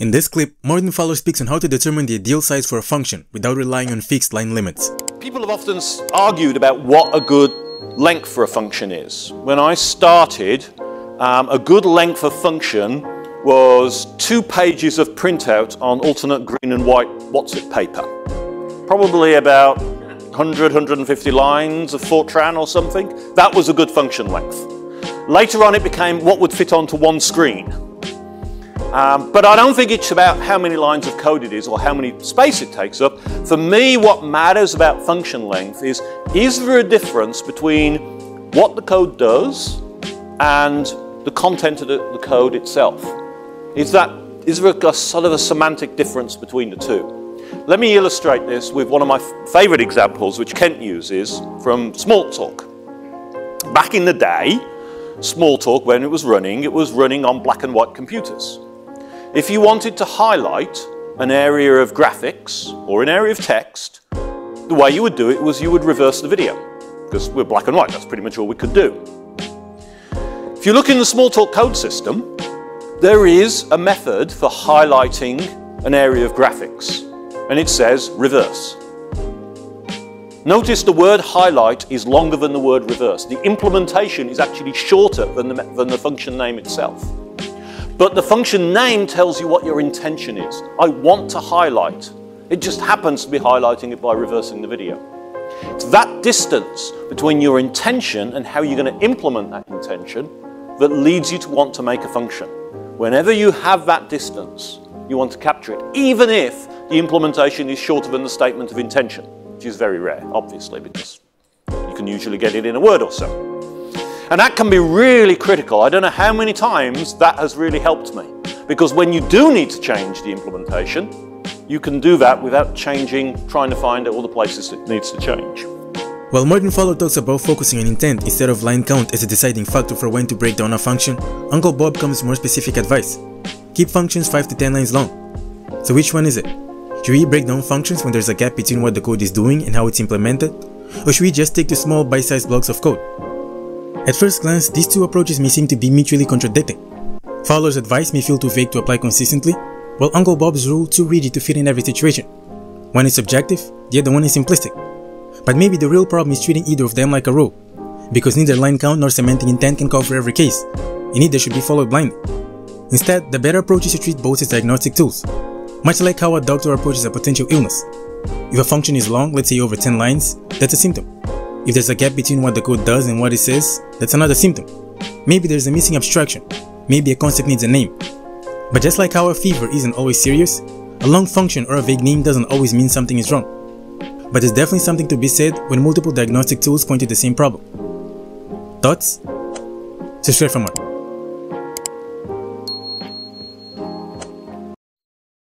In this clip, Martin Fowler speaks on how to determine the ideal size for a function without relying on fixed line limits. People have often argued about what a good length for a function is. When I started, um, a good length of function was two pages of printout on alternate green and white what's it paper. Probably about 100, 150 lines of Fortran or something. That was a good function length. Later on it became what would fit onto one screen. Um, but I don't think it's about how many lines of code it is or how many space it takes up. For me, what matters about function length is, is there a difference between what the code does and the content of the, the code itself? Is, that, is there a, a sort of a semantic difference between the two? Let me illustrate this with one of my favorite examples, which Kent uses from Smalltalk. Back in the day, Smalltalk, when it was running, it was running on black and white computers. If you wanted to highlight an area of graphics or an area of text, the way you would do it was you would reverse the video, because we're black and white, that's pretty much all we could do. If you look in the Smalltalk code system, there is a method for highlighting an area of graphics, and it says reverse. Notice the word highlight is longer than the word reverse. The implementation is actually shorter than the, than the function name itself. But the function name tells you what your intention is. I want to highlight. It just happens to be highlighting it by reversing the video. It's that distance between your intention and how you're going to implement that intention that leads you to want to make a function. Whenever you have that distance, you want to capture it, even if the implementation is shorter than the statement of intention, which is very rare, obviously, because you can usually get it in a word or so. And that can be really critical. I don't know how many times that has really helped me. Because when you do need to change the implementation, you can do that without changing, trying to find all the places it needs to change. While Martin Fowler talks about focusing on intent instead of line count as a deciding factor for when to break down a function, Uncle Bob comes with more specific advice. Keep functions 5 to 10 lines long. So which one is it? Should we break down functions when there's a gap between what the code is doing and how it's implemented? Or should we just stick to small bite-sized blocks of code? At first glance, these two approaches may seem to be mutually contradicting. Fowler's advice may feel too vague to apply consistently, while Uncle Bob's rule too rigid to fit in every situation. One is subjective, the other one is simplistic. But maybe the real problem is treating either of them like a rule, because neither line count nor semantic intent can cover every case, and neither should be followed blindly. Instead, the better approach is to treat both as diagnostic tools, much like how a doctor approaches a potential illness. If a function is long, let's say over 10 lines, that's a symptom. If there's a gap between what the code does and what it says, that's another symptom. Maybe there's a missing abstraction. Maybe a concept needs a name. But just like how a fever isn't always serious, a long function or a vague name doesn't always mean something is wrong. But there's definitely something to be said when multiple diagnostic tools point to the same problem. Thoughts? Subscribe for more.